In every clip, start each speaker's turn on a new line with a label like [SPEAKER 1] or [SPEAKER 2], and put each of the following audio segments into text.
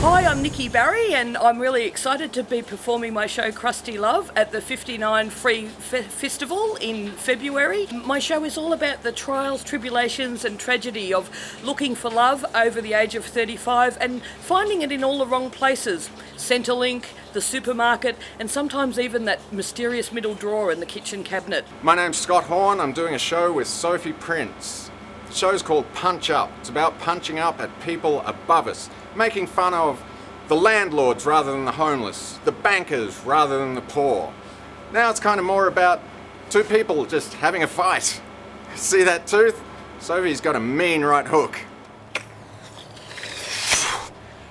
[SPEAKER 1] Hi, I'm Nikki Barry, and I'm really excited to be performing my show Crusty Love at the 59 Free Fe- Festival in February. My show is all about the trials, tribulations, and tragedy of looking for love over the age of 35 and finding it in all the wrong places Centrelink, the supermarket, and sometimes even that mysterious middle drawer in the kitchen cabinet.
[SPEAKER 2] My name's Scott Horn. I'm doing a show with Sophie Prince. The show's called Punch Up. It's about punching up at people above us, making fun of the landlords rather than the homeless, the bankers rather than the poor. Now it's kind of more about two people just having a fight. See that tooth? Sophie's got a mean right hook.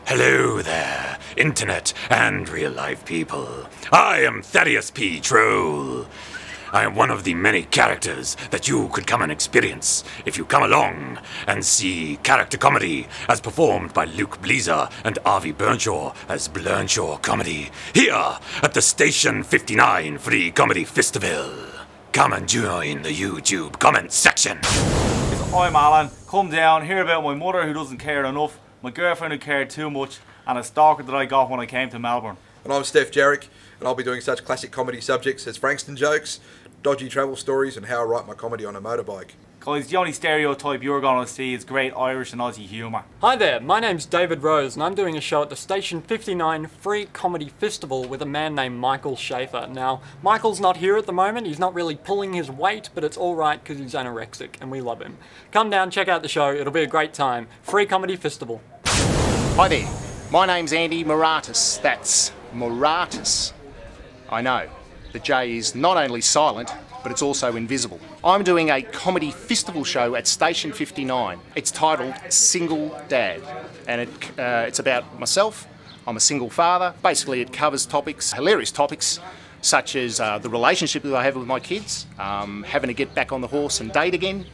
[SPEAKER 3] Hello there, Internet and real life people. I am Thaddeus P. Troll. I am one of the many characters that you could come and experience if you come along and see character comedy as performed by Luke Bleezer and Avi Burnshaw as Blernshaw Comedy here at the Station 59 Free Comedy Festival. Come and join the YouTube comment section.
[SPEAKER 4] I'm Alan. Come down, hear about my mother who doesn't care enough, my girlfriend who cared too much, and a stalker that I got when I came to Melbourne.
[SPEAKER 5] And I'm Steph Jarrick, and I'll be doing such classic comedy subjects as Frankston jokes, dodgy travel stories, and how I write my comedy on a motorbike.
[SPEAKER 4] Guys, the only stereotype you're gonna see is great Irish and Aussie humour.
[SPEAKER 6] Hi there, my name's David Rose and I'm doing a show at the Station 59 Free Comedy Festival with a man named Michael Schaefer. Now, Michael's not here at the moment, he's not really pulling his weight, but it's alright because he's anorexic and we love him. Come down, check out the show, it'll be a great time. Free Comedy Festival.
[SPEAKER 7] Hi there, my name's Andy Moratis. That's Moratis. I know, the J is not only silent, but it's also invisible. I'm doing a comedy festival show at Station 59. It's titled Single Dad, and it, uh, it's about myself. I'm a single father. Basically, it covers topics, hilarious topics, such as uh, the relationship that I have with my kids, um, having to get back on the horse and date again,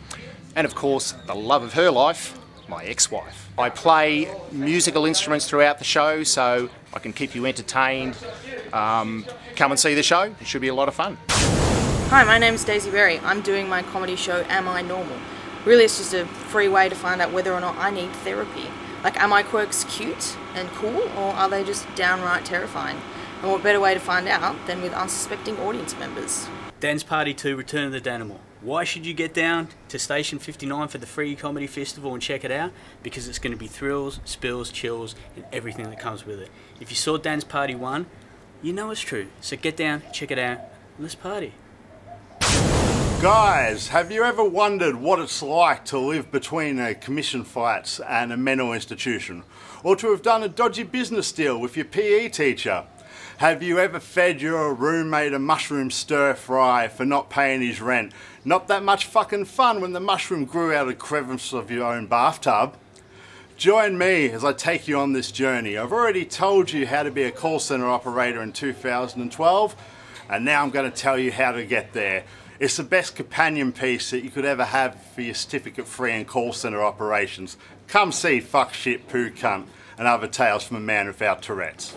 [SPEAKER 7] and of course, the love of her life, my ex-wife. I play musical instruments throughout the show, so I can keep you entertained. Um, come and see the show. It should be a lot of fun.
[SPEAKER 8] Hi, my name's Daisy Berry. I'm doing my comedy show Am I Normal? Really, it's just a free way to find out whether or not I need therapy. Like, are my quirks cute and cool, or are they just downright terrifying? And what better way to find out than with unsuspecting audience members?
[SPEAKER 9] Dance Party 2 Return of the Danimal. Why should you get down to Station 59 for the Free Comedy Festival and check it out? Because it's going to be thrills, spills, chills, and everything that comes with it. If you saw Dance Party 1, you know it's true. So get down, check it out, and let's party.
[SPEAKER 10] Guys, have you ever wondered what it's like to live between a commission fights and a mental institution? Or to have done a dodgy business deal with your PE teacher? Have you ever fed your roommate a mushroom stir fry for not paying his rent? Not that much fucking fun when the mushroom grew out of the crevice of your own bathtub. Join me as I take you on this journey. I've already told you how to be a call center operator in 2012, and now I'm going to tell you how to get there. It's the best companion piece that you could ever have for your certificate free and call center operations. Come see Fuck Shit Poo Cunt and other tales from a man without Tourette's.